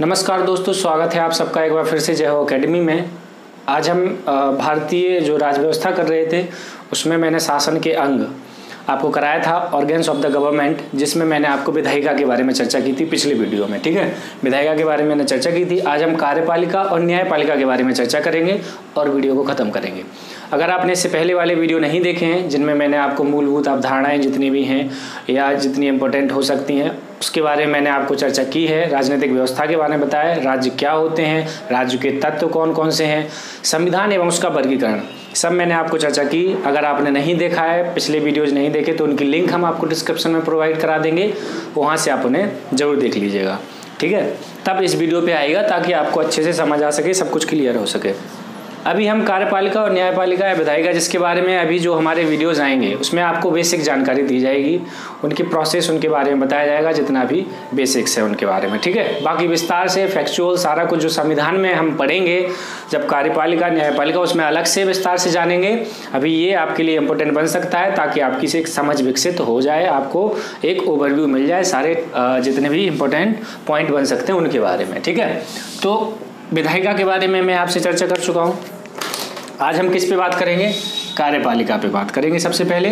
नमस्कार दोस्तों, स्वागत है आप सबका एक बार फिर से जय हो अकेडमी में। आज हम भारतीय जो राज व्यवस्था कर रहे थे, उसमें मैंने शासन के अंग आपको कराया था ऑर्गेन्स ऑफ़ द गवर्नमेंट जिसमें मैंने आपको विधायिका के बारे में चर्चा की थी पिछले वीडियो में, ठीक है? विधायिका के बारे में मैंने चर्चा की थी, आज हम कार्यपालिका और न्यायपालिका के बारे में चर्चा करेंगे और वीडियो को ख़त्म करेंगे। अगर आपने इससे पहले वाले वीडियो नहीं देखे हैं, जिनमें मैंने आपको मूलभूत अवधारणाएँ जितनी भी हैं या जितनी इंपॉर्टेंट हो सकती हैं उसके बारे में मैंने आपको चर्चा की है, राजनीतिक व्यवस्था के बारे में बताया, राज्य क्या होते हैं, राज्य के तत्व कौन कौन से हैं, संविधान एवं उसका वर्गीकरण, सब मैंने आपको चर्चा की। अगर आपने नहीं देखा है, पिछले वीडियोज़ नहीं देखे तो उनकी लिंक हम आपको डिस्क्रिप्शन में प्रोवाइड करा देंगे, वहाँ से आप उन्हें ज़रूर देख लीजिएगा। ठीक है? तब इस वीडियो पे आएगा ताकि आपको अच्छे से समझ आ सके, सब कुछ क्लियर हो सके। अभी हम कार्यपालिका और न्यायपालिका या विधायिका जिसके बारे में अभी जो हमारे वीडियोस आएँगे, उसमें आपको बेसिक जानकारी दी जाएगी। उनकी प्रोसेस उनके बारे में बताया जाएगा, जितना भी बेसिक्स है उनके बारे में, ठीक है? बाकी विस्तार से फैक्चुअल सारा कुछ जो संविधान में हम पढ़ेंगे, जब कार्यपालिका, न्यायपालिका उसमें अलग से विस्तार से जानेंगे, अभी ये आपके लिए इंपॉर्टेंट बन सकता है, ताकि आपकी से एक समझ विकसित हो जाए, आपको एक ओवरव्यू मिल जाए, सारे जितने भी इंपॉर्टेंट पॉइंट बन सकते हैं उनके बारे में, ठीक है? तो विधायिका के बारे में मैं आपसे चर्चा कर चुका हूँ। आज हम किस पे बात करेंगे? कार्यपालिका पे बात करेंगे सबसे पहले।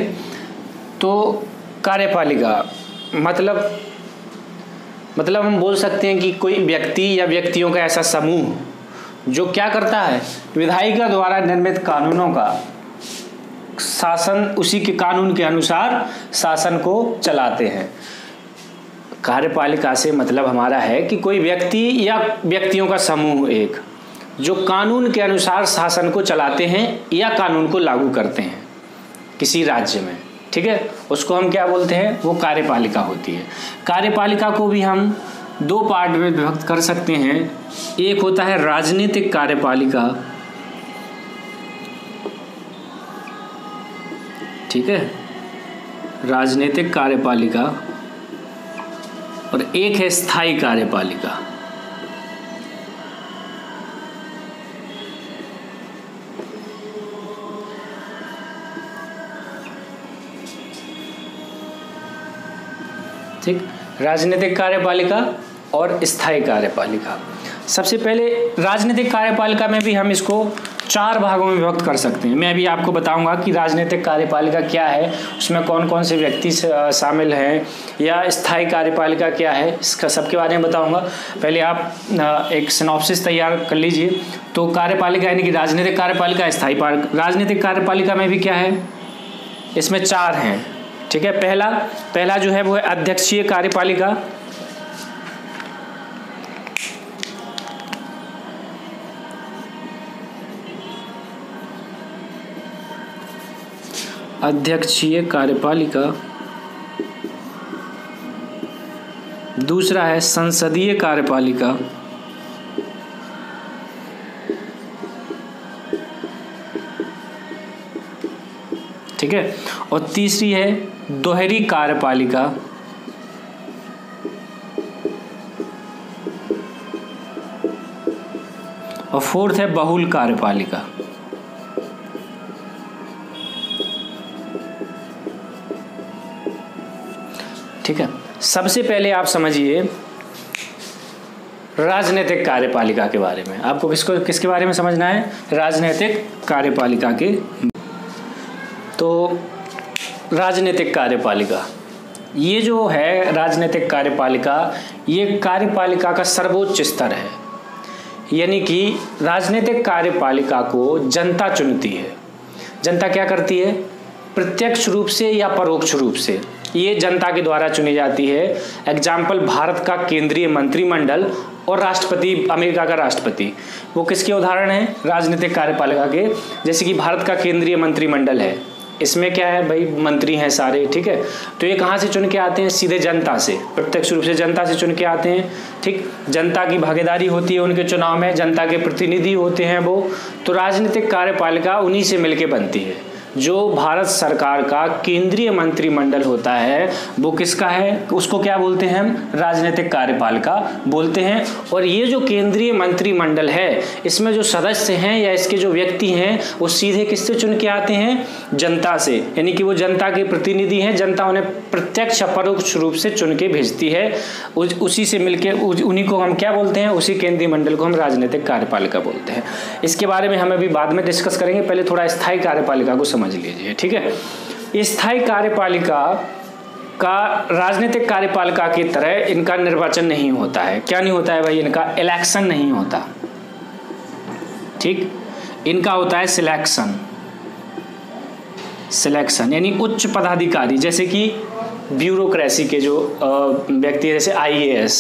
तो कार्यपालिका मतलब मतलब हम बोल सकते हैं कि कोई व्यक्ति या व्यक्तियों का ऐसा समूह जो क्या करता है? विधायिका द्वारा निर्मित कानूनों का शासन उसी के कानून के अनुसार शासन को चलाते हैं। कार्यपालिका से मतलब हमारा है कि कोई व्यक्ति या व्यक्तियों का समूह एक, जो कानून के अनुसार शासन को चलाते हैं या कानून को लागू करते हैं किसी राज्य में, ठीक है? उसको हम क्या बोलते हैं? वो कार्यपालिका होती है। कार्यपालिका को भी हम दो पार्ट में विभक्त कर सकते हैं। एक होता है राजनीतिक कार्यपालिका, ठीक है? राजनीतिक कार्यपालिका। और एक है स्थायी कार्यपालिका। ठीक? राजनीतिक कार्यपालिका और स्थायी कार्यपालिका। सबसे पहले राजनीतिक कार्यपालिका में भी हम इसको चार भागों में विभक्त कर सकते हैं। मैं अभी आपको बताऊँगा कि राजनीतिक कार्यपालिका क्या है, उसमें कौन कौन से व्यक्ति शामिल हैं, या स्थायी कार्यपालिका क्या है, इसका सबके बारे में बताऊँगा। पहले आप एक सिनॉप्सिस तैयार कर लीजिए। तो कार्यपालिका यानी कि राजनीतिक कार्यपालिका, स्थायी राजनीतिक कार्यपालिका में भी क्या है? इसमें चार हैं। ठीक है, पहला पहला जो है वो है अध्यक्षीय कार्यपालिका। अध्यक्षीय कार्यपालिका। दूसरा है संसदीय कार्यपालिका। ठीक है? और तीसरी है दोहरी कार्यपालिका। और फोर्थ है बहुल कार्यपालिका। ठीक है? सबसे पहले आप समझिए राजनीतिक कार्यपालिका के बारे में। आपको किसको, किसके बारे में समझना है? राजनीतिक कार्यपालिका के। तो राजनीतिक कार्यपालिका। ये जो है राजनीतिक कार्यपालिका, ये कार्यपालिका का सर्वोच्च स्तर है। यानी कि राजनीतिक कार्यपालिका को जनता चुनती है। जनता क्या करती है? प्रत्यक्ष रूप से या परोक्ष रूप से? ये जनता के द्वारा चुनी जाती है। एग्ज़ाम्पल भारत का केंद्रीय मंत्रिमंडल और राष्ट्रपति, अमेरिका का राष्ट्रपति। वो किसके उदाहरण हैं? राजनीतिक कार्यपालिका के। जैसे कि भारत का केंद्रीय मंत्रिमंडल है। इसमें क्या है भाई? मंत्री हैं सारे, ठीक है? तो ये कहाँ से चुन के आते हैं? सीधे जनता से, प्रत्यक्ष रूप से जनता से चुन के आते हैं, ठीक? जनता की भागीदारी होती है उनके चुनाव में, जनता के प्रतिनिधि होते हैं वो। तो राजनीतिक कार्यपालिका उन्हीं से मिलके बनती है। जो भारत सरकार का केंद्रीय मंत्रिमंडल होता है, वो किसका है? उसको क्या बोलते हैं हम? राजनीतिक कार्यपालिका बोलते हैं। और ये जो केंद्रीय मंत्रिमंडल है, इसमें जो सदस्य हैं या इसके जो व्यक्ति हैं, वो सीधे किससे चुन के आते हैं? जनता से। यानी कि वो जनता के प्रतिनिधि हैं, जनता उन्हें प्रत्यक्ष परोक्ष रूप से चुन के भेजती है। उसी से मिलकर उन्हीं को हम क्या बोलते हैं? उसी केंद्रीय मंडल को हम राजनीतिक कार्यपालिका बोलते हैं। इसके बारे में हम अभी बाद में डिस्कस करेंगे। पहले थोड़ा स्थायी कार्यपालिका को समझ लीजिए, ठीक है? स्थायी कार्यपालिका का, राजनीतिक कार्यपालिका की तरह इनका निर्वाचन नहीं होता है। क्या नहीं होता है भाई? इनका इलेक्शन नहीं होता। ठीक? इनका होता है सिलेक्शन सिलेक्शन यानी उच्च पदाधिकारी, जैसे कि ब्यूरोक्रेसी के जो व्यक्ति जैसे आईएएस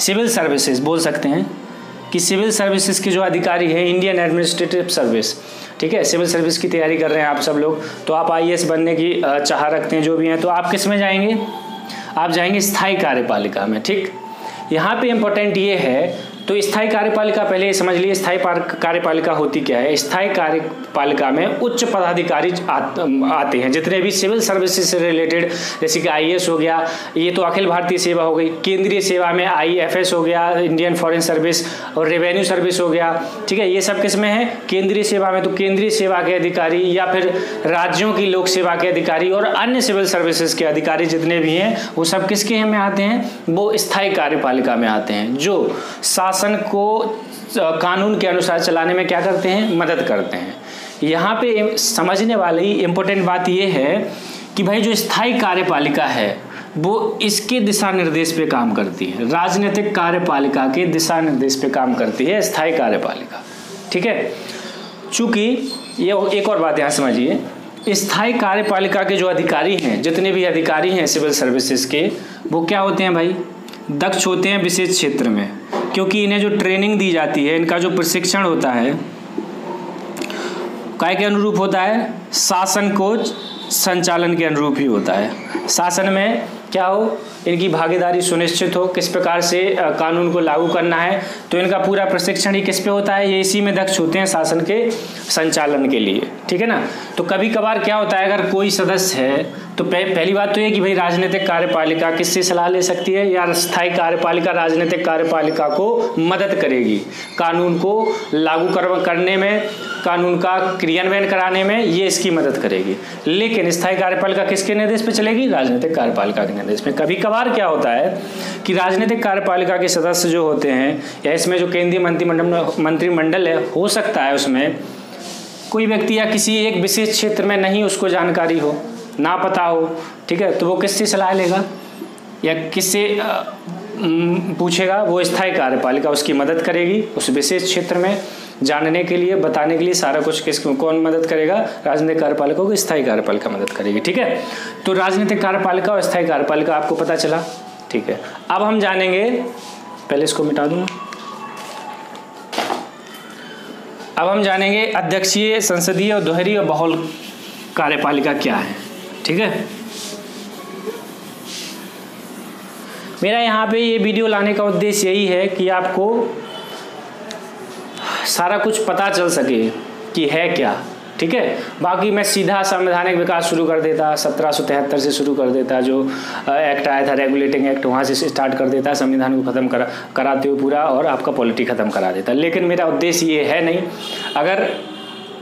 सिविल सर्विसेज़ बोल सकते हैं? कि सिविल सर्विसेज़ के जो अधिकारी हैं इंडियन एडमिनिस्ट्रेटिव सर्विस ठीक है? सिविल सर्विस की तैयारी कर रहे हैं आप सब लोग। तो आप आई बनने की चाह रखते हैं जो भी हैं तो आप किसमें जाएँगे? आप जाएँगे स्थायी कार्यपालिका में, ठीक? यहाँ पे इम्पोर्टेंट ये है तो स्थायी कार्यपालिका, पहले समझ लिए स्थायी कार्यपालिका होती क्या है? स्थायी कार्यपालिका में उच्च पदाधिकारी आते हैं। जितने भी सिविल सर्विसेज़ से रिलेटेड, जैसे कि आईएएस हो गया, ये तो अखिल भारतीय सेवा हो गई। केंद्रीय सेवा में आईएफएस हो गया इंडियन फॉरेन सर्विस और रेवेन्यू सर्विस हो गया। ठीक है, ये सब किसमें है? केंद्रीय सेवा में। तो केंद्रीय सेवा के अधिकारी या फिर राज्यों की लोक सेवा के अधिकारी और अन्य सिविल सर्विसेज़ के अधिकारी जितने भी हैं, वो सब किसके में आते हैं? वो स्थायी कार्यपालिका में आते हैं, जो शासन शासन को कानून के अनुसार चलाने में क्या करते हैं? मदद करते हैं। यहाँ पे समझने वाली इम्पोर्टेंट बात ये है कि भाई जो स्थायी कार्यपालिका है, वो इसके दिशा निर्देश पे काम करती है। राजनीतिक कार्यपालिका के दिशा निर्देश पे काम करती है स्थायी कार्यपालिका। ठीक है? चूँकि ये एक और बात यहाँ समझिए। स्थायी कार्यपालिका के जो अधिकारी हैं, जितने भी अधिकारी हैं सिविल सर्विसेज़ के, वो क्या होते हैं भाई? दक्ष होते हैं विशेष क्षेत्र में। क्योंकि इन्हें जो ट्रेनिंग दी जाती है, इनका जो प्रशिक्षण होता है, काय के अनुरूप होता है? शासन को संचालन के अनुरूप ही होता है। शासन में क्या हो? इनकी भागीदारी सुनिश्चित हो, किस प्रकार से कानून को लागू करना है तो इनका पूरा प्रशिक्षण ही किस पे होता है? ये इसी में दक्ष होते हैं शासन के संचालन के लिए। ठीक है ना? तो कभी कभार क्या होता है? अगर कोई सदस्य है तो पहली बात तो ये कि भाई राजनीतिक कार्यपालिका किससे सलाह ले सकती है या स्थायी कार्यपालिका राजनीतिक कार्यपालिका को मदद करेगी? कानून को लागू कर, करने में कानून का क्रियान्वयन कराने में ये इसकी मदद करेगी। लेकिन स्थायी कार्यपालिका किसके निर्देश पर चलेगी? राजनीतिक कार्यपालिका के निर्देश में कभी कभार क्या होता है कि राजनीतिक कार्यपालिका के सदस्य जो होते हैं या इसमें जो केंद्रीय मंत्रिमंडल मंत्रिमंडल है हो सकता है उसमें कोई व्यक्ति या किसी एक विशेष क्षेत्र में नहीं उसको जानकारी हो। ना पता हो, ठीक है? तो वो किससे सलाह लेगा? या किससे पूछेगा? वो स्थायी कार्यपालिका उसकी मदद करेगी उस विशेष क्षेत्र में जानने के लिए, बताने के लिए सारा कुछ किस कौन मदद करेगा? राजनीतिक कार्यपालिका को स्थायी कार्यपालिका मदद करेगी, ठीक है? तो राजनीतिक कार्यपालिका और स्थायी कार्यपालिका, आपको पता चला, ठीक है? अब हम जानेंगे, पहले इसको मिटा दूँगा अब हम जानेंगे अध्यक्षीय संसदीय और दोहरी और बहुल कार्यपालिका क्या है। ठीक है? मेरा यहाँ पे ये वीडियो लाने का उद्देश्य यही है कि आपको सारा कुछ पता चल सके कि है क्या, ठीक है? बाकी मैं सीधा संवैधानिक विकास शुरू कर देता, सत्रह से शुरू कर देता, जो एक्ट आया था रेगुलेटिंग एक्ट वहाँ से स्टार्ट कर देता, संविधान को ख़त्म करा, कराते हुए पूरा और आपका पॉलिटी ख़त्म करा देता। लेकिन मेरा उद्देश्य ये है नहीं, अगर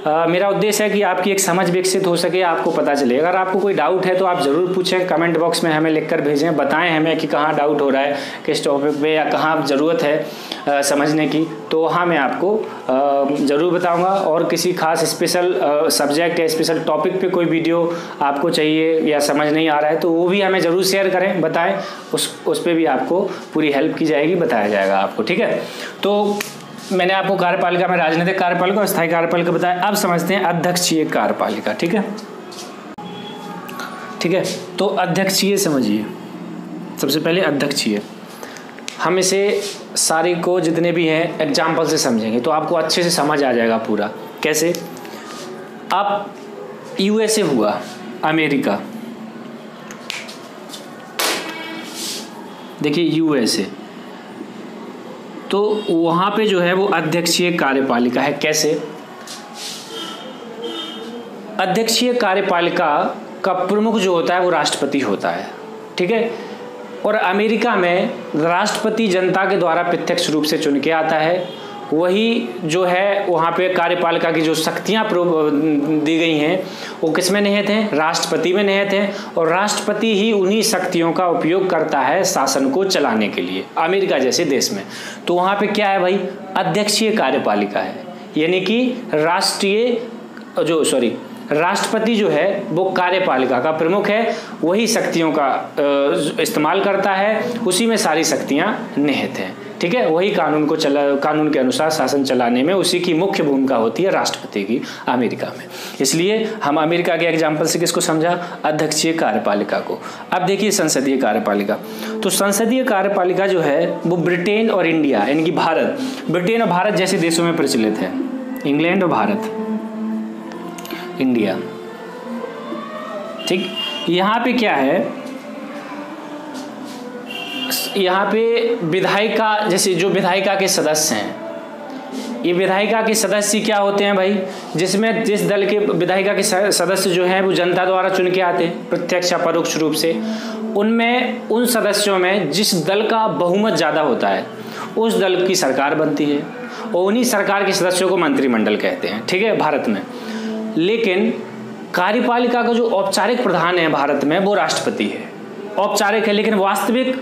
आ, मेरा उद्देश्य है कि आपकी एक समझ विकसित हो सके आपको पता चले। अगर आपको कोई डाउट है तो आप ज़रूर पूछें कमेंट बॉक्स में हमें लिख कर भेजें बताएँ हमें कि कहाँ डाउट हो रहा है किस टॉपिक पे या कहाँ ज़रूरत है आ, समझने की। तो हाँ मैं आपको ज़रूर बताऊँगा। और किसी खास स्पेशल सब्जेक्ट या स्पेशल टॉपिक पे कोई वीडियो आपको चाहिए या समझ नहीं आ रहा है तो वो भी हमें ज़रूर शेयर करें बताएँ। उस उस पर भी आपको पूरी हेल्प की जाएगी बताया जाएगा आपको ठीक है? तो मैंने आपको कार्यपालिका में राजनीतिक कार्यपालिका और स्थायी कार्यपालिका बताया। अब समझते हैं अध्यक्षीय कार्यपालिका, ठीक है? ठीक है? तो अध्यक्षीय समझिए। सबसे पहले अध्यक्षीय। हम इसे सारी को जितने भी हैं एग्ज़ाम्पल से समझेंगे तो आपको अच्छे से समझ आ जाएगा पूरा। कैसे? अब यूएसए हुआ, अमेरिका। देखिए यूएसए तो वहाँ पे जो है वो अध्यक्षीय कार्यपालिका है। कैसे? अध्यक्षीय कार्यपालिका का प्रमुख जो होता है वो राष्ट्रपति होता है, ठीक है? और अमेरिका में राष्ट्रपति जनता के द्वारा प्रत्यक्ष रूप से चुन के आता है। वही जो है, वहाँ पे कार्यपालिका की जो शक्तियाँ दी गई हैं, वो किसमें निहित हैं? राष्ट्रपति में निहित हैं और राष्ट्रपति ही उन्हीं शक्तियों का उपयोग करता है शासन को चलाने के लिए, अमेरिका जैसे देश में। तो वहाँ पे क्या है भाई? अध्यक्षीय कार्यपालिका है। यानी कि राष्ट्रीय जो, सॉरी, राष्ट्रपति जो है, वो कार्यपालिका का प्रमुख है, वही शक्तियों का इस्तेमाल करता है, उसी में सारी शक्तियाँ निहित हैं। ठीक है, वही कानून को चला, कानून के अनुसार शासन चलाने में उसी की मुख्य भूमिका होती है राष्ट्रपति की अमेरिका में। इसलिए हम अमेरिका के एग्ज़ाम्पल से किसको समझा? अध्यक्षीय कार्यपालिका को। अब देखिए संसदीय कार्यपालिका। तो संसदीय कार्यपालिका जो है, वो ब्रिटेन और इंडिया, यानी कि भारत, ब्रिटेन और भारत जैसे देशों में प्रचलित है। इंग्लैंड और भारत। इंडिया। ठीक? यहाँ पे क्या है? यहाँ पे विधायिका, जैसे जो विधायिका के सदस्य हैं, ये विधायिका के सदस्य क्या होते हैं भाई? जिसमें जिस दल के विधायिका के सदस्य जो हैं, वो जनता द्वारा चुन के आते हैं, प्रत्यक्ष या परोक्ष रूप से। उनमें, उन सदस्यों में जिस दल का बहुमत ज़्यादा होता है, उस दल की सरकार बनती है, और उन्हीं सरकार के सदस्यों को मंत्रिमंडल कहते हैं, ठीक है, भारत में। लेकिन कार्यपालिका का जो औपचारिक प्रधान है भारत में, वो राष्ट्रपति है। औपचारिक है, लेकिन वास्तविक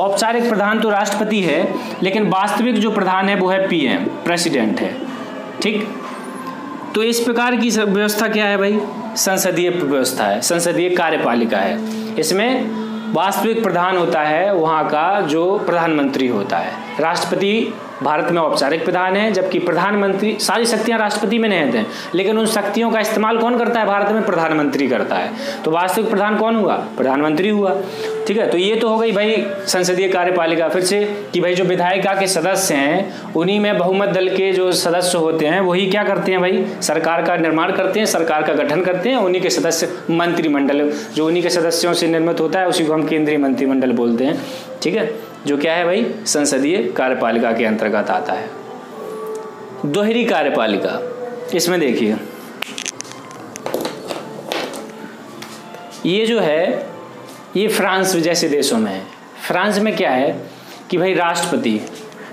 औपचारिक प्रधान तो राष्ट्रपति है, लेकिन वास्तविक जो प्रधान है, वो है पीएम प्रेसिडेंट है। ठीक? तो इस प्रकार की व्यवस्था क्या है भाई? संसदीय व्यवस्था है, संसदीय कार्यपालिका है। इसमें वास्तविक प्रधान होता है, वहाँ का जो प्रधानमंत्री होता है। राष्ट्रपति भारत में औपचारिक प्रधान है, जबकि प्रधानमंत्री, सारी शक्तियाँ राष्ट्रपति में निहित हैं। लेकिन उन शक्तियों का इस्तेमाल कौन करता है? भारत में प्रधानमंत्री करता है। तो वास्तविक प्रधान कौन हुआ? प्रधानमंत्री हुआ। ठीक है तो ये तो हो गई भाई संसदीय कार्यपालिका। फिर से कि भाई जो विधायिका के सदस्य हैं, उन्हीं में बहुमत दल के जो सदस्य होते हैं, वही क्या करते हैं भाई? सरकार का निर्माण करते हैं, सरकार का गठन करते हैं, उन्हीं के सदस्य, मंत्रिमंडल। जो उन्हीं के सदस्यों से निर्मित होता है, उसी को हम केंद्रीय मंत्रिमंडल बोलते हैं। ठीक है? जो क्या है भाई? संसदीय कार्यपालिका के अंतर्गत आता है। दोहरी कार्यपालिका। इसमें देखिए। ये जो है, ये फ्रांस जैसे देशों में है। फ्रांस में क्या है कि भाई राष्ट्रपति,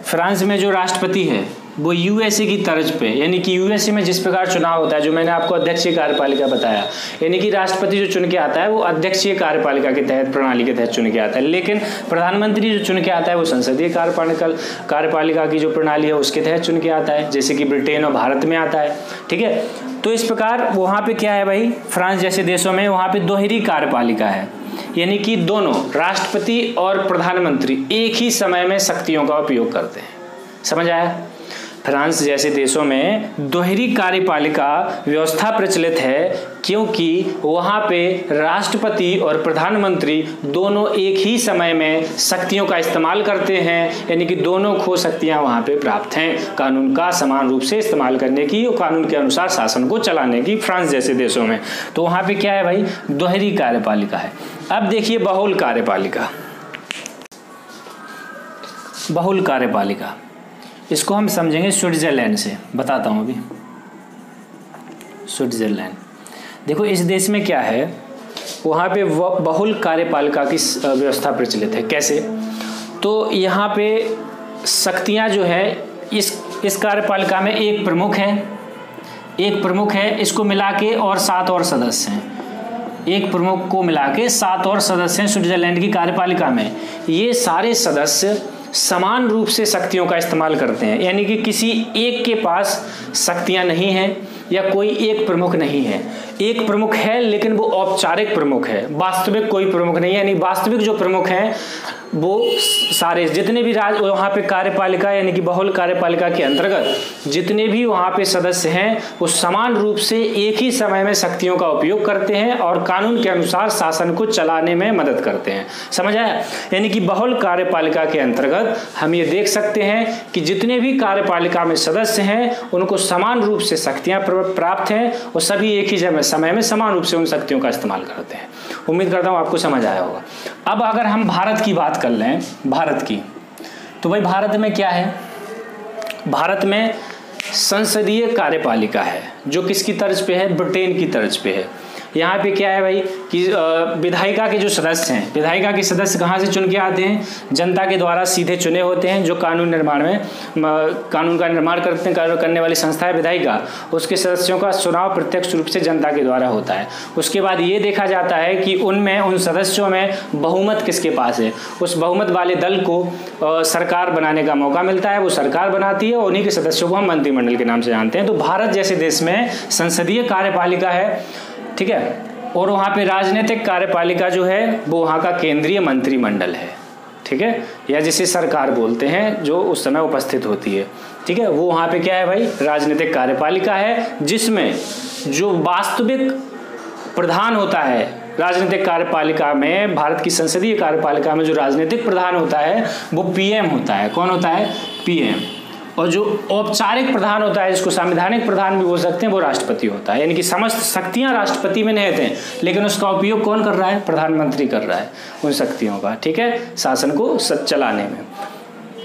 फ्रांस में जो राष्ट्रपति है वो यूएसए की तर्ज पे, यानी कि यूएसए में जिस प्रकार चुनाव होता है, जो मैंने आपको अध्यक्षीय कार्यपालिका बताया, यानी कि राष्ट्रपति जो चुन के आता है, वो अध्यक्षीय कार्यपालिका के तहत, प्रणाली के तहत चुन के आता है। लेकिन प्रधानमंत्री जो चुन के आता है, वो संसदीय कार्यपालिका कार्यपालिका की जो प्रणाली है, उसके तहत चुन के आता है। जैसे कि ब्रिटेन और भारत में आता है, ठीक है? तो इस प्रकार वहाँ पे क्या है भाई? फ्रांस जैसे देशों में वहाँ पे दोहरी कार्यपालिका है। यानी कि दोनों, राष्ट्रपति और प्रधानमंत्री, एक ही समय में शक्तियों का उपयोग करते हैं। समझ आया? फ्रांस जैसे देशों में दोहरी कार्यपालिका व्यवस्था प्रचलित है, क्योंकि वहाँ पे राष्ट्रपति और प्रधानमंत्री दोनों एक ही समय में शक्तियों का इस्तेमाल करते हैं, यानी कि दोनों खो शक्तियाँ वहाँ पे प्राप्त हैं। कानून का समान रूप से इस्तेमाल करने की और कानून के अनुसार शासन को चलाने की फ्रांस जैसे देशों में। तो वहाँ पे क्या है भाई? दोहरी कार्यपालिका है। अब देखिए बहुल कार्यपालिका। बहुल कार्यपालिका। इसको हम समझेंगे स्विट्ज़रलैंड से। बताता हूँ अभी। स्विट्ज़रलैंड। देखो, इस देश में क्या है? वहाँ पे बहुल कार्यपालिका की व्यवस्था प्रचलित है। कैसे? तो यहाँ पे शक्तियाँ जो है, इस इस कार्यपालिका में एक प्रमुख है। एक प्रमुख है, इसको मिला के और सात और सदस्य हैं। एक प्रमुख को मिला के सात और सदस्य हैं स्विट्जरलैंड की कार्यपालिका में। ये सारे सदस्य समान रूप से शक्तियों का इस्तेमाल करते हैं। यानी कि किसी एक के पास शक्तियाँ नहीं हैं या कोई एक प्रमुख नहीं है। एक प्रमुख है, लेकिन वो औपचारिक प्रमुख है। वास्तविक कोई प्रमुख नहीं है, यानी वास्तविक जो प्रमुख हैं, वो सारे जितने भी राज, वहाँ पे कार्यपालिका, यानी कि बहुल कार्यपालिका के अंतर्गत, जितने भी वहाँ पे सदस्य हैं, वो समान रूप से एक ही समय में शक्तियों का उपयोग करते हैं और कानून के अनुसार शासन को चलाने में मदद करते हैं। समझ आया? यानी कि बहुल कार्यपालिका के अंतर्गत हम ये देख सकते हैं कि जितने भी कार्यपालिका में सदस्य हैं, उनको समान रूप से शक्तियाँ प्राप्त हैं और सभी एक ही समय में समान रूप से उन शक्तियों का इस्तेमाल करते हैं। उम्मीद करता हूँ आपको समझ आया होगा। अब अगर हम भारत की बात कर लें, भारत की तो भाई भारत में क्या है? भारत में संसदीय कार्यपालिका है, जो किसकी तर्ज पे है? ब्रिटेन की तर्ज पे है। यहाँ पे क्या है भाई कि विधायिका के जो सदस्य हैं, विधायिका के सदस्य कहाँ से चुन के आते हैं? जनता के द्वारा सीधे चुने होते हैं जो कानून निर्माण में कानून का निर्माण करते हैं करने वाली संस्था है विधायिका। उसके सदस्यों का चुनाव प्रत्यक्ष रूप से जनता के द्वारा होता है। उसके बाद ये देखा जाता है कि उनमें, उन सदस्यों में बहुमत किसके पास है? उस बहुमत वाले दल को सरकार बनाने का मौका मिलता है, वो सरकार बनाती है उन्हीं के सदस्यों को हम मंत्रिमंडल के नाम से जानते हैं। तो भारत जैसे देश में संसदीय कार्यपालिका है ठीक है? और वहाँ पे राजनीतिक कार्यपालिका जो है, वो वहाँ का केंद्रीय मंत्रिमंडल है। ठीक है? या जिसे सरकार बोलते हैं, जो उस समय उपस्थित होती है। ठीक है? वो वहाँ पे क्या है भाई? राजनीतिक कार्यपालिका है, जिसमें जो वास्तविक प्रधान होता है, राजनीतिक कार्यपालिका में, भारत की संसदीय कार्यपालिका में जो राजनीतिक प्रधान होता है, वो पीएम होता है। कौन होता है? पीएम। और जो औपचारिक प्रधान होता है, जिसको संवैधानिक प्रधान भी बोल सकते हैं, वो राष्ट्रपति होता है। यानी कि समस्त शक्तियाँ राष्ट्रपति में नहीं हैं, लेकिन उसका उपयोग कौन कर रहा है? प्रधानमंत्री कर रहा है, उन शक्तियों का, ठीक है? शासन को चलाने में।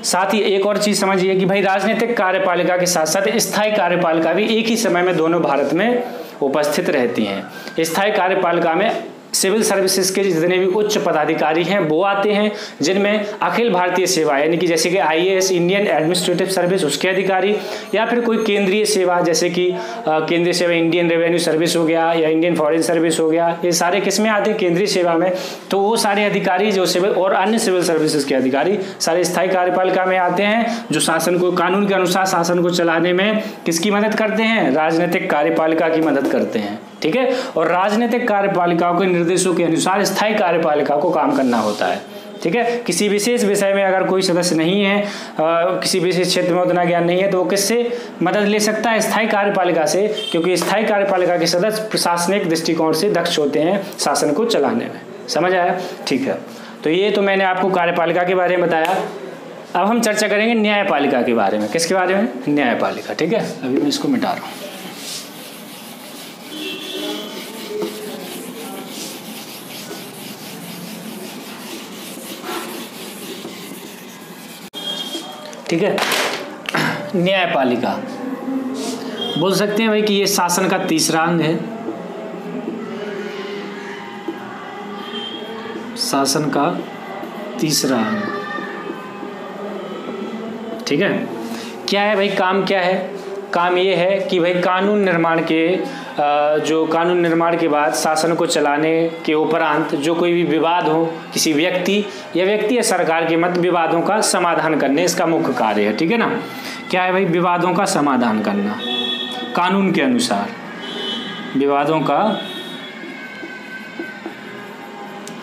साथ ही एक और चीज़ समझिए कि भाई, राजनीतिक कार्यपालिका के साथ साथ स्थायी कार्यपालिका भी एक ही समय में दोनों भारत में उपस्थित रहती हैं। स्थायी कार्यपालिका में सिविल सर्विसेज़ के जितने भी उच्च पदाधिकारी हैं, वो आते हैं, जिनमें अखिल भारतीय सेवा, यानी कि जैसे कि आईएएस इंडियन एडमिनिस्ट्रेटिव सर्विस उसके अधिकारी, या फिर कोई केंद्रीय सेवा, जैसे कि केंद्रीय सेवा इंडियन रेवेन्यू सर्विस हो गया, या इंडियन फॉरेन सर्विस हो गया, ये सारे किसमें आते हैं? केंद्रीय सेवा में। तो वो सारे अधिकारी, जो सिविल और अन्य सिविल सर्विसेज़ के अधिकारी, सारे स्थायी कार्यपालिका में आते हैं, जो शासन को, कानून के अनुसार शासन को चलाने में किसकी मदद करते हैं? राजनीतिक कार्यपालिका की मदद करते हैं। ठीक है? और राजनीतिक कार्यपालिकाओं के निर्देशों के अनुसार स्थायी कार्यपालिका को काम करना होता है। ठीक है? किसी विशेष विषय में अगर कोई सदस्य नहीं है आ, किसी विशेष क्षेत्र में उतना ज्ञान नहीं है तो वो किससे मदद ले सकता है स्थायी कार्यपालिका से? क्योंकि स्थायी कार्यपालिका के सदस्य प्रशासनिक दृष्टिकोण से दक्ष होते हैं शासन को चलाने में। समझ आया? ठीक है। तो ये तो मैंने आपको कार्यपालिका के बारे में बताया। अब हम चर्चा करेंगे न्यायपालिका के बारे में। किसके बारे में? न्यायपालिका। ठीक है? अभी मैं इसको मिटा रहा हूँ। ठीक है? न्यायपालिका। बोल सकते हैं भाई कि ये शासन का तीसरा अंग है? शासन का तीसरा अंग। ठीक है? क्या है भाई? काम क्या है? काम ये है कि भाई कानून निर्माण के जो कानून निर्माण के बाद शासन को चलाने के उपरांत जो कोई भी विवाद हो, किसी व्यक्ति या व्यक्ति या सरकार के मत विवादों का समाधान करने, इसका मुख्य कार्य है, ठीक है ना? क्या है भाई? विवादों का समाधान करना, कानून के अनुसार। विवादों का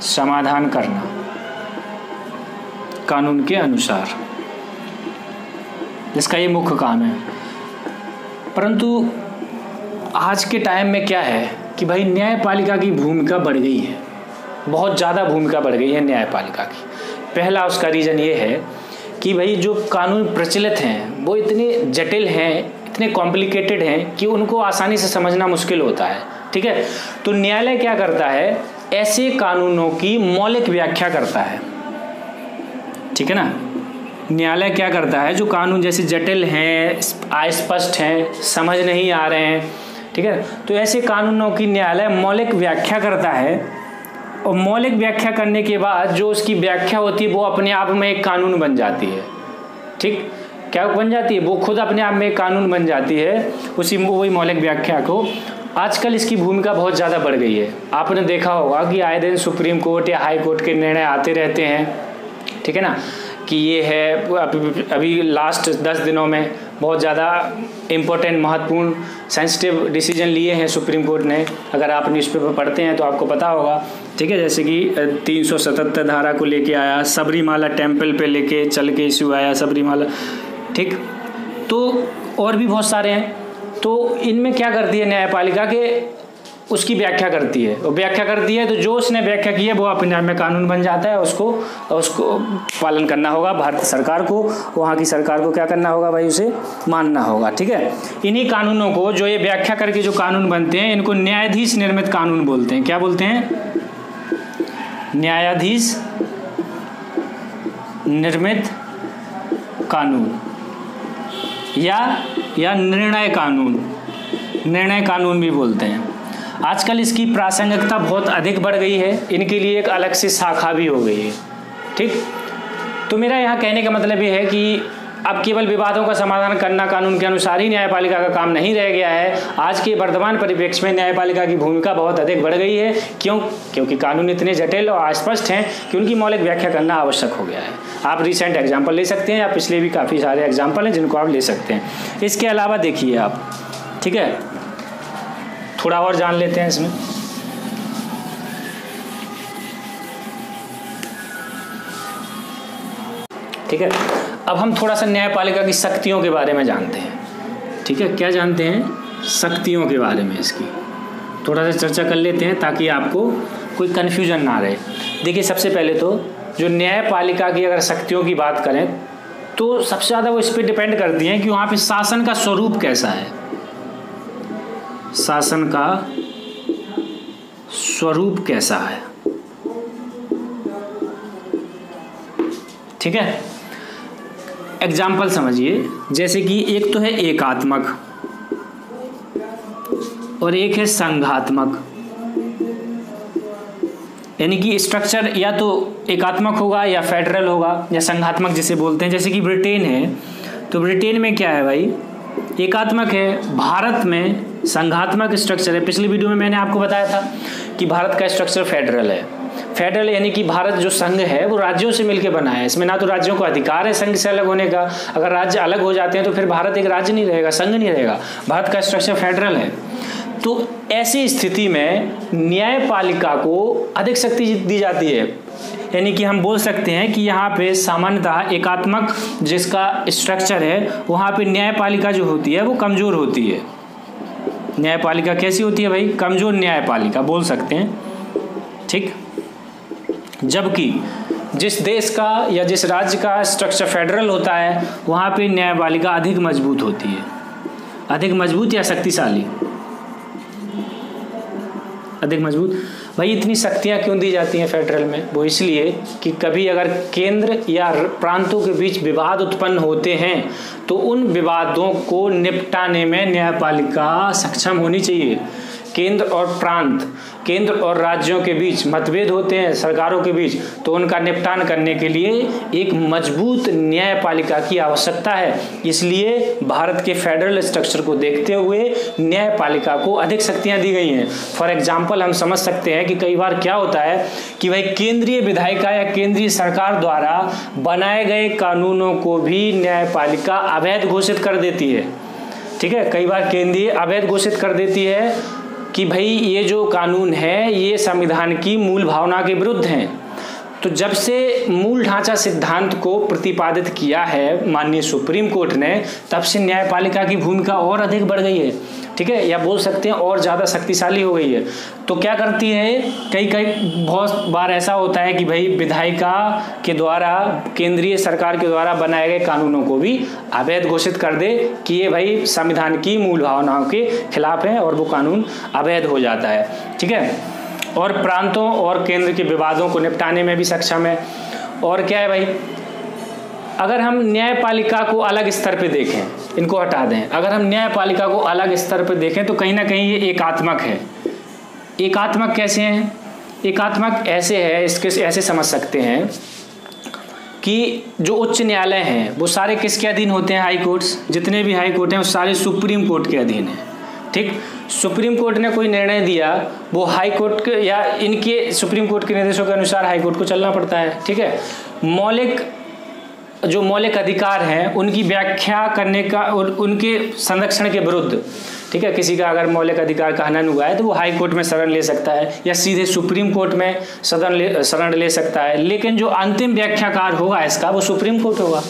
समाधान करना, कानून के अनुसार। इसका ये मुख्य काम है। परंतु आज के टाइम में क्या है कि भाई न्यायपालिका की भूमिका बढ़ गई है। बहुत ज़्यादा भूमिका बढ़ गई है न्यायपालिका की। पहला उसका रीज़न ये है कि भाई जो कानून प्रचलित हैं, वो इतने जटिल हैं, इतने कॉम्प्लिकेटेड हैं कि उनको आसानी से समझना मुश्किल होता है। ठीक है? तो न्यायालय क्या करता है? ऐसे कानूनों की मौलिक व्याख्या करता है। ठीक है ना? न्यायालय क्या करता है? जो कानून जैसे जटिल हैं अस्पष्ट हैं, समझ नहीं आ रहे हैं ठीक है? तो ऐसे कानूनों की न्यायालय मौलिक व्याख्या करता है और मौलिक व्याख्या करने के बाद जो उसकी व्याख्या होती है, वो अपने आप में एक कानून बन जाती है। ठीक? क्या बन जाती है? वो खुद अपने आप में एक कानून बन जाती है, उसी वही मौलिक व्याख्या को। आजकल इसकी भूमिका बहुत ज़्यादा बढ़ गई है। आपने देखा होगा कि आए दिन सुप्रीम कोर्ट या हाई कोर्ट के निर्णय आते रहते हैं। ठीक है ना? कि ये है, अभी अभी लास्ट दस दिनों में बहुत ज़्यादा इम्पोर्टेंट महत्वपूर्ण सेंसिटिव डिसीज़न लिए हैं सुप्रीम कोर्ट ने। अगर आप न्यूज़पेपर पढ़ते हैं तो आपको पता होगा। ठीक है, जैसे कि तीन सौ सतहत्तर धारा को लेके आया, सबरीमाला टेंपल पे लेके चल के इश्यू आया, सबरीमाला। ठीक? तो और भी बहुत सारे हैं। तो इनमें क्या करती है न्यायपालिका के? उसकी व्याख्या करती है। वो व्याख्या करती है तो जो उसने व्याख्या की है, वो अपने आप में कानून बन जाता है, उसको उसको पालन करना होगा भारत सरकार को। वहाँ की सरकार को क्या करना होगा भाई, उसे मानना होगा, ठीक है? इन्हीं कानूनों को, जो ये व्याख्या करके जो कानून बनते हैं, इनको न्यायाधीश निर्मित कानून बोलते हैं। क्या बोलते हैं? न्यायाधीश निर्मित कानून। या या निर्णय कानून। निर्णय कानून भी बोलते हैं। आजकल इसकी प्रासंगिकता बहुत अधिक बढ़ गई है। इनके लिए एक अलग से शाखा भी हो गई है। ठीक? तो मेरा यहाँ कहने का मतलब ये है कि अब केवल विवादों का समाधान करना कानून के अनुसार ही न्यायपालिका का काम नहीं रह गया है। आज के वर्तमान परिप्रेक्ष्य में न्यायपालिका की भूमिका बहुत अधिक बढ़ गई है। क्यों? क्योंकि कानून इतने जटिल और अस्पष्ट हैं कि उनकी मौलिक व्याख्या करना आवश्यक हो गया है। आप रिसेंट एग्ज़ाम्पल ले सकते हैं। या पिछले भी काफ़ी सारे एग्ज़ाम्पल हैं जिनको आप ले सकते हैं। इसके अलावा देखिए आप। ठीक है? थोड़ा और जान लेते हैं इसमें। ठीक है? अब हम थोड़ा सा न्यायपालिका की शक्तियों के बारे में जानते हैं। ठीक है? क्या जानते हैं? शक्तियों के बारे में इसकी। थोड़ा सा चर्चा कर लेते हैं ताकि आपको कोई कन्फ्यूज़न ना रहे। देखिए, सबसे पहले तो जो न्यायपालिका की अगर शक्तियों की बात करें तो सबसे ज़्यादा वो इस पर डिपेंड करती हैं कि वहाँ पे शासन का स्वरूप कैसा है। शासन का स्वरूप कैसा है? ठीक है? एग्ज़ाम्पल समझिए। जैसे कि एक तो है एकात्मक और एक है संघात्मक। यानी कि स्ट्रक्चर या तो एकात्मक होगा या फेडरल होगा या संघात्मक जिसे बोलते हैं। जैसे कि ब्रिटेन है तो ब्रिटेन में क्या है भाई? एकात्मक है, भारत में संघात्मक स्ट्रक्चर है। पिछली वीडियो में मैंने आपको बताया था कि भारत का स्ट्रक्चर फेडरल है। फेडरल यानी कि भारत जो संघ है, वो राज्यों से मिलकर बना है। इसमें ना तो राज्यों को अधिकार है संघ से अलग होने का। अगर राज्य अलग हो जाते हैं तो फिर भारत एक राज्य नहीं रहेगा, संघ नहीं रहेगा। भारत का स्ट्रक्चर फेडरल है। तो ऐसी स्थिति में न्यायपालिका को अधिक शक्ति दी जाती है। यानी कि हम बोल सकते हैं कि यहाँ पे सामान्यतः एकात्मक जिसका स्ट्रक्चर है, वहाँ पे न्यायपालिका जो होती है, वो कमज़ोर होती है। न्यायपालिका कैसी होती है भाई? कमज़ोर न्यायपालिका, बोल सकते हैं। ठीक? जबकि जिस देश का या जिस राज्य का स्ट्रक्चर फेडरल होता है, वहाँ पे न्यायपालिका अधिक मज़बूत होती है। अधिक मज़बूत या शक्तिशाली। अधिक मज़बूत। भाई, इतनी शक्तियाँ क्यों दी जाती हैं फेडरल में? वो इसलिए कि कभी अगर केंद्र या प्रांतों के बीच विवाद उत्पन्न होते हैं तो उन विवादों को निपटाने में न्यायपालिका सक्षम होनी चाहिए। केंद्र और प्रांत, केंद्र और राज्यों के बीच मतभेद होते हैं, सरकारों के बीच तो उनका निपटान करने के लिए एक मज़बूत न्यायपालिका की आवश्यकता है। इसलिए भारत के फेडरल स्ट्रक्चर को देखते हुए न्यायपालिका को अधिक शक्तियाँ दी गई हैं। फॉर एग्ज़ाम्पल, हम समझ सकते हैं कि कई बार क्या होता है कि भाई केंद्रीय विधायिका या केंद्रीय सरकार द्वारा बनाए गए कानूनों को भी न्यायपालिका अवैध घोषित कर देती है। ठीक है, कई बार केंद्रीय अवैध घोषित कर देती है कि भाई ये जो कानून है, ये संविधान की मूल भावना के विरुद्ध हैं। तो जब से मूल ढांचा सिद्धांत को प्रतिपादित किया है माननीय सुप्रीम कोर्ट ने, तब से न्यायपालिका की भूमिका और अधिक बढ़ गई है। ठीक है? या बोल सकते हैं और ज़्यादा शक्तिशाली हो गई है। तो क्या करती है? कई कई, बहुत बार ऐसा होता है कि भाई विधायिका के द्वारा, केंद्रीय सरकार के द्वारा बनाए गए कानूनों को भी अवैध घोषित कर दे कि ये भाई संविधान की मूल भावनाओं के खिलाफ है और वो कानून अवैध हो जाता है। ठीक है? और प्रांतों और केंद्र के विवादों को निपटाने में भी सक्षम है। और क्या है भाई? अगर हम न्यायपालिका को अलग स्तर पे देखें, इनको हटा दें। अगर हम न्यायपालिका को अलग स्तर पे देखें तो कहीं ना कहीं ये एकात्मक है। एकात्मक कैसे हैं? एकात्मक ऐसे है, इसके ऐसे समझ सकते हैं कि जो उच्च न्यायालय हैं, वो सारे किसके अधीन होते हैं हाई कोर्ट्स? जितने भी हाई कोर्ट हैं, वो सारे सुप्रीम कोर्ट के अधीन हैं। ठीक? सुप्रीम कोर्ट ने कोई निर्णय दिया, वो हाई कोर्ट के या इनके सुप्रीम कोर्ट के निर्देशों के अनुसार हाई कोर्ट को चलना पड़ता है। ठीक है? मौलिक जो मौलिक अधिकार हैं, उनकी व्याख्या करने का और उनके संरक्षण के विरुद्ध, ठीक है, किसी का अगर मौलिक अधिकार का हनन हुआ है तो वो हाई कोर्ट में शरण ले सकता है या सीधे सुप्रीम कोर्ट में सदन ले, शरण ले सकता है। लेकिन जो अंतिम व्याख्याकार होगा इसका, वो सुप्रीम कोर्ट होगा।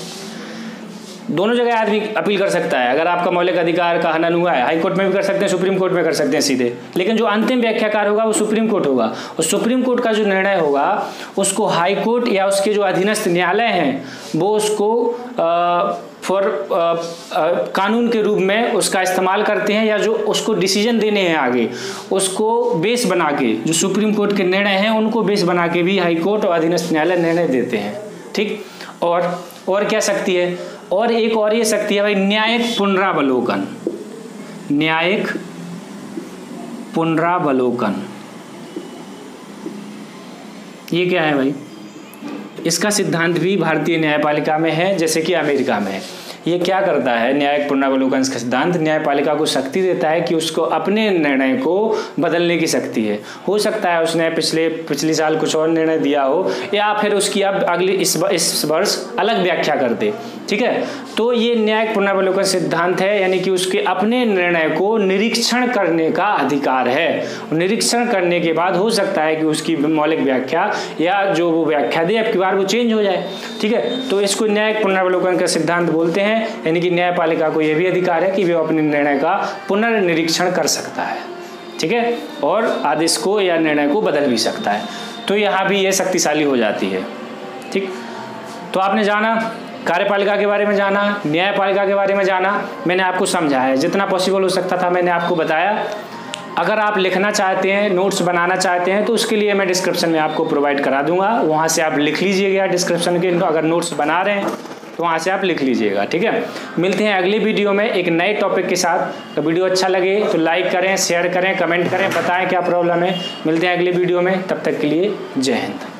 दोनों जगह आदमी अपील कर सकता है। अगर आपका मौलिक अधिकार का हनन हुआ है, हाई कोर्ट में भी कर सकते हैं, सुप्रीम कोर्ट में कर सकते हैं सीधे। लेकिन जो अंतिम व्याख्याकार होगा, वो सुप्रीम कोर्ट होगा। और सुप्रीम कोर्ट का जो निर्णय होगा, उसको हाई कोर्ट या उसके जो अधीनस्थ न्यायालय हैं, वो उसको फॉर कानून के रूप में उसका इस्तेमाल करते हैं या जो उसको डिसीज़न देने हैं आगे, उसको बेस बना के, जो सुप्रीम कोर्ट के निर्णय हैं, उनको बेस बना के भी हाई कोर्ट और अधीनस्थ न्यायालय निर्णय देते हैं। ठीक? और और क्या शक्ति है? और एक और ये शक्ति है भाई, न्यायिक पुनरावलोकन। न्यायिक पुनरावलोकन। ये क्या है भाई? इसका सिद्धांत भी भारतीय न्यायपालिका में है, जैसे कि अमेरिका में है। ये क्या करता है? न्यायिक पुनरावलोकन का सिद्धांत न्यायपालिका को शक्ति देता है कि उसको अपने निर्णय को बदलने की शक्ति है। हो सकता है उसने पिछले पिछले साल कुछ और निर्णय दिया हो, या फिर उसकी अब अगली इस इस वर्ष अलग व्याख्या कर दे, ठीक है? तो ये न्यायिक पुनरावलोकन सिद्धांत है, यानी कि उसके अपने निर्णय को निरीक्षण करने का अधिकार है। निरीक्षण करने के बाद हो सकता है कि उसकी मौलिक व्याख्या या जो वो व्याख्या दे, अब की बार वो चेंज हो जाए, ठीक है? तो इसको न्यायिक पुनरावलोकन का सिद्धांत बोलते हैं। यानी कि न्यायपालिका को यह भी अधिकार है कि वे अपने निर्णय का पुनर्निरीक्षण कर सकता है। ठीक है? और आदेश को या निर्णय को बदल भी सकता है। तो यहाँ भी यह शक्तिशाली हो जाती है। ठीक? तो आपने जाना, कार्यपालिका के बारे में जाना, न्यायपालिका के बारे में जाना, मैंने आपको समझाया जितना पॉसिबल हो सकता था मैंने आपको बताया। अगर आप लिखना चाहते हैं नोट्स बनाना चाहते हैं तो उसके लिए मैं डिस्क्रिप्शन में आपको प्रोवाइड करा दूँगा। वहाँ से आप लिख लीजिएगा डिस्क्रिप्शन के, अगर नोट्स बना रहे हैं तो वहाँ से आप लिख लीजिएगा, ठीक है? मिलते हैं अगली वीडियो में एक नए टॉपिक के साथ। तो वीडियो अच्छा लगे तो लाइक करें शेयर करें कमेंट करें, बताएँ क्या प्रॉब्लम है। मिलते हैं अगली वीडियो में। तब तक के लिए जय हिंद।